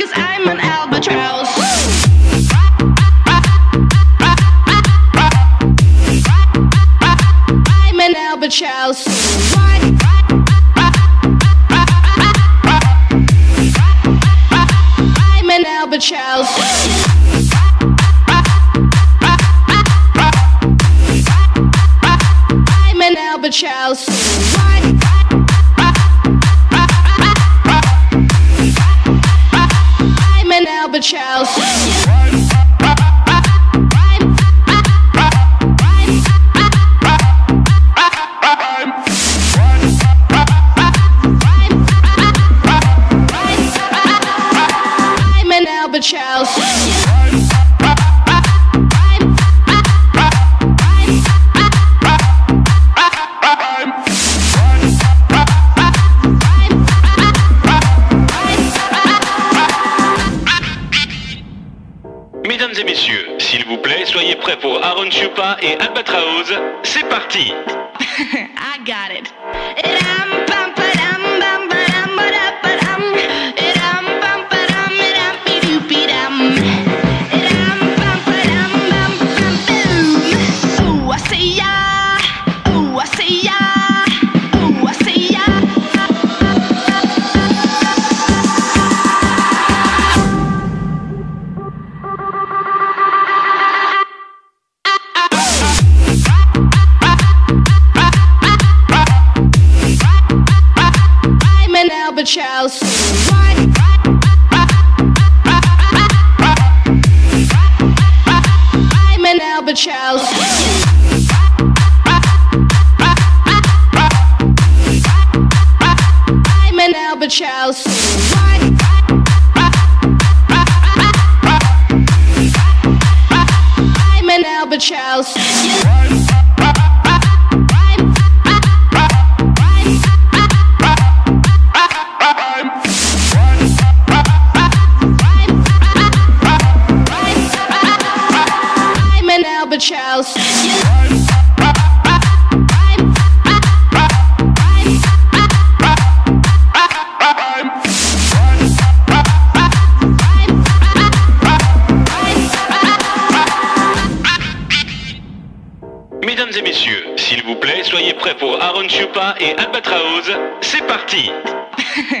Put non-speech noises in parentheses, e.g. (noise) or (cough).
cause I'm an albatross. I'm an albatross. I'm an albatross. prêt pour Aaron Chupa et Albatraoz C'est parti. (laughs) child. soon rise. Mesdames et messieurs, s'il vous plaît, soyez prêts pour Aaron Chupa et Albatraoz. C'est parti (laughs)